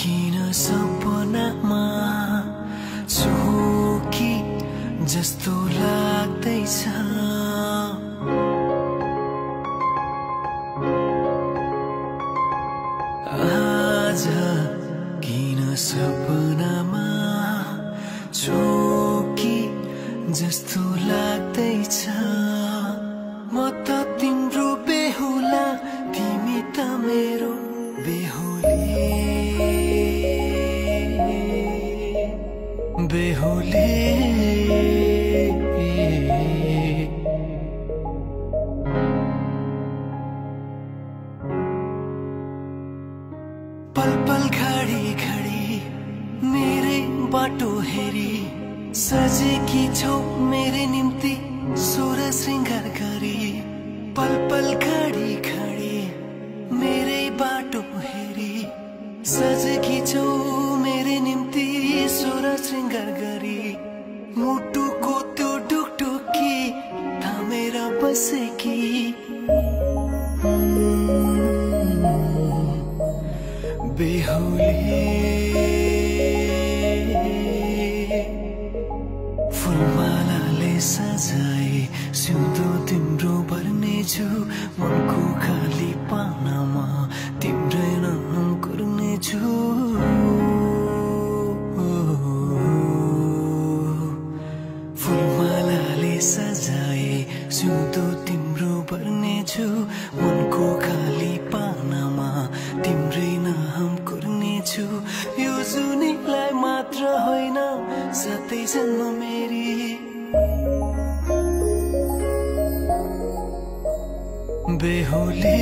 किन सपनामा सुखी जस्तो लाग्दैछ आज किन सपनामा चोकी जस्तो लाग्दैछ। म त तिम्रो बेहुला तिमी त मेरो बेहुली। बेहुली। पल पल घडी घडी मेरै बाटो हेरी सजेकी छौ मेरे निम्ति सोर श्रृङ्गार गरी पल पल घडी घडी मेरै बाटो हेरी। सजेकी छौ मेरे निम्ति सोर श्रृङ्गार गरी मुटुको त्यो ढुकढुकी थामेर बसेकी बेहुली तिम्रो भर्नेछु मनको खाली पानामा तिम्रै नाम कुर्नेछु। यो जुनीलाई मात्र होइन सधैँ जन्म मेरी। बेहुली।